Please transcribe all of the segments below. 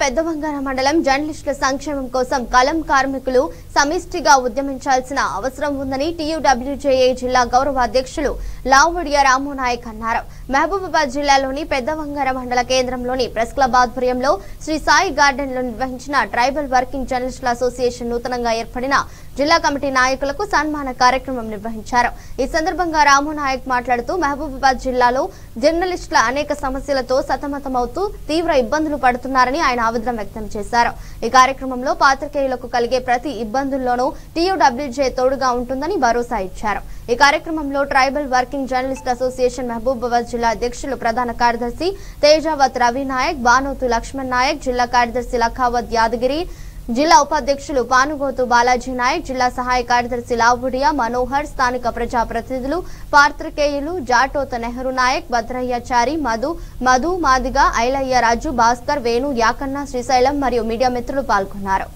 పెద్ద బంగారం మండలం జర్నలిస్టుల సంక్షేమం కోసం కలం కార్మికులు సమిష్టిగా ఉద్యమించాల్సిన అవసరం ఉందని టీయూడబ్ల్యూజేఏ జిల్లా గౌరవ అధ్యక్షులు లావుడియా రామునాయక్ అన్నారు. మహబూబాబాద్ జిల్లాలోని పెద్ద బంగారం మండల కేంద్రంలోని ప్రెస్ క్లబ్ ఆధ్వర్యంలో శ్రీ సాయి గార్డెన్లో నిర్వహించిన ట్రైబల్ వర్కింగ్ జర్నలిస్టుల అసోసియేషన్ నూతనంగా ఏర్పడిన జిల్లా కమిటీ నాయకులకు సన్మాన కార్యక్రమం నిర్వహించారు. ఈ సందర్భంగా రామునాయక్ మాట్లాడుతూ మహబూబాబాద్ జిల్లాలో జర్నలిస్టుల అనేక సమస్యలతో సతమతమవుతూ తీవ్ర ఇబ్బందులు పడుతున్నారని ఆయన ఆవేదన వ్యక్తం చేశారు. ఈ కార్యక్రమంలో పాత్రికేయులకు కలిగే ప్రతి ఇబ్బందుల్లోనూ టీయూడబ్ల్యూజే తోడుగా ఉంటుందని భరోసా ఇచ్చారు. ఈ కార్యక్రమంలో tribal working journalist association Mahabubabad జిల్లా అధ్యక్షులు ప్రధాన కార్యదర్శి తేజావత్ రవి నాయక్ బానోతు లక్ష్మణ్ నాయక్ జిల్లా కార్యదర్శి లఖావత్ యాదగిరి జిల్లా ఉపాధ్యక్షులు పానుగోతు బాలాజీ నాయక్ జిల్లా సహాయ కార్యదర్శి లావుడియా మనోహర్ స్థానిక ప్రజాప్రతినిధులు పాత్రికేయులు జాటోత నెహ్రూ నాయక్ భద్రయ్యాచారి మధు మధు మాదిగ ఐలయ్య రాజు భాస్కర్ వేణు యాకన్న శ్రీశైలం మరియు మీడియా మిత్రులు పాల్గొన్నారు.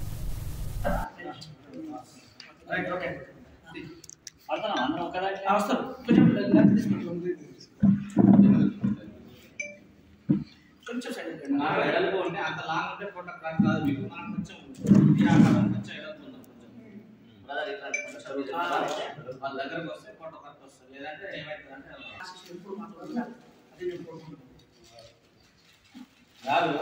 అవసరం వెడల్పు ఉంటే అంత లాంగ్ ఉంటే ఫోటో క్రాక్ కాదు. మీకు మనం కొంచెం ఈ ఆకారం కొంచెం ఎడల్పు కొంచెం? బ్రదర్ ఇట్లా కొంచెం? వాళ్ళ దగ్గరకు వస్తే ఫోటో కరెక్ట్ వస్తుంది లేదంటే ఏమవుతుంది అంటే ఎప్పుడు మాట్లాడాలి అది నేను కోరుకుంటున్నాను కాదు